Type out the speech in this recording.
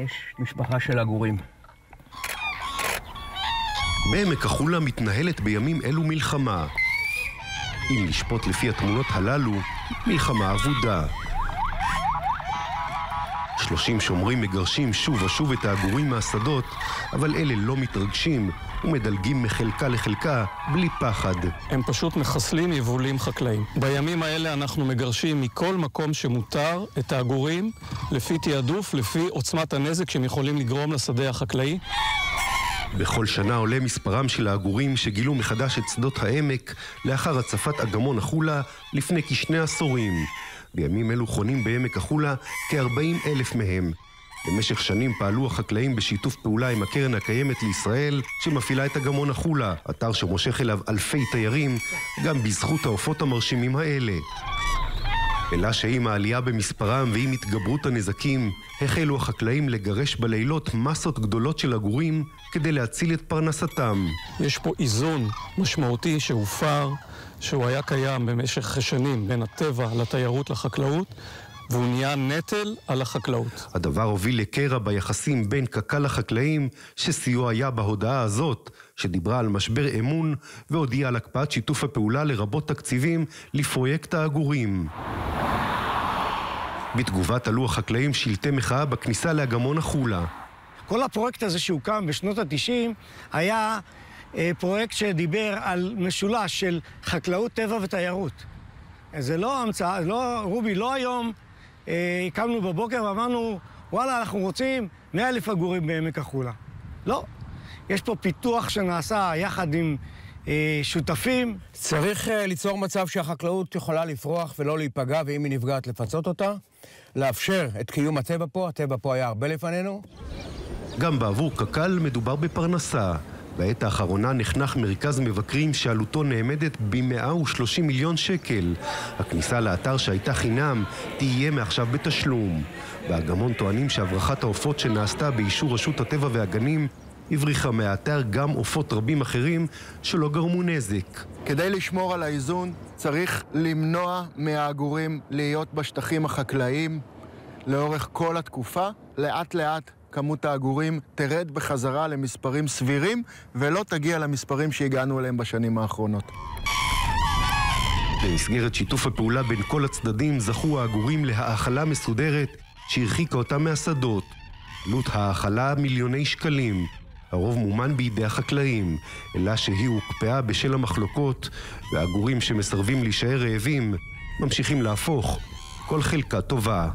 יש משפחה של עגורים. בעמק החולה מתנהלת בימים אלו מלחמה. אם לשפוט לפי התמונות הללו, מלחמה אבודה. שלושים שומרים מגרשים שוב ושוב את העגורים מהשדות, אבל אלה לא מתרגשים ומדלגים מחלקה לחלקה בלי פחד. הם פשוט מחסלים יבולים חקלאיים. בימים האלה אנחנו מגרשים מכל מקום שמותר את העגורים לפי תעדוף, לפי עוצמת הנזק שהם יכולים לגרום לשדה החקלאי. בכל שנה עולה מספרם של העגורים שגילו מחדש את שדות העמק לאחר הצפת אגמון החולה לפני כשני עשורים. בימים אלו חונים בעמק החולה כ-40 אלף מהם. במשך שנים פעלו החקלאים בשיתוף פעולה עם הקרן הקיימת לישראל שמפעילה את אגמון החולה, אתר שמושך אליו אלפי תיירים, גם בזכות העופות המרשימים האלה. אלא שעם העלייה במספרם ועם התגברות הנזקים, החלו החקלאים לגרש בלילות מסות גדולות של עגורים כדי להציל את פרנסתם. יש פה איזון משמעותי שהופר, שהוא היה קיים במשך שנים בין הטבע לתיירות לחקלאות, והוא נהיה נטל על החקלאות. הדבר הוביל לקרע ביחסים בין קק"ל לחקלאים, שסיוע היה בהודעה הזאת, שדיברה על משבר אמון, והודיעה על הקפאת שיתוף הפעולה לרבות תקציבים לפרויקט העגורים. בתגובה תלו החקלאים שלטי מחאה בכניסה לאגמון החולה. כל הפרויקט הזה שהוקם בשנות ה-90 היה אה, פרויקט שדיבר על משולש של חקלאות, טבע ותיירות. זה לא המצאה, לא, רובי, לא היום אה, קמנו בבוקר ואמרנו, וואלה, אנחנו רוצים 100 אלף עגורים בעמק החולה. לא. יש פה פיתוח שנעשה יחד עם אה, שותפים. צריך אה, ליצור מצב שהחקלאות יכולה לפרוח ולא להיפגע, ואם היא נפגעת, לפצות אותה. לאפשר את קיום הטבע פה, הטבע פה היה הרבה לפנינו. גם בעבור קק"ל מדובר בפרנסה. בעת האחרונה נחנך מרכז מבקרים שעלותו נאמדת ב-130 מיליון שקל. הכניסה לאתר שהייתה חינם תהיה מעכשיו בתשלום. באגמון טוענים שהברחת העופות שנעשתה באישור רשות הטבע והגנים הבריחה מהאתר גם עופות רבים אחרים שלא גרמו נזק. כדי לשמור על האיזון צריך למנוע מהעגורים להיות בשטחים החקלאיים לאורך כל התקופה. לאט לאט כמות העגורים תרד בחזרה למספרים סבירים ולא תגיע למספרים שהגענו אליהם בשנים האחרונות. במסגרת שיתוף הפעולה בין כל הצדדים זכו העגורים להאכלה מסודרת שהרחיקה אותם מהשדות. עלות האכלה מיליוני שקלים. הרוב מומן בידי החקלאים, אלא שהיא הוקפאה בשל המחלוקות, והעגורים שמסרבים להישאר רעבים ממשיכים להפוך כל חלקה טובה.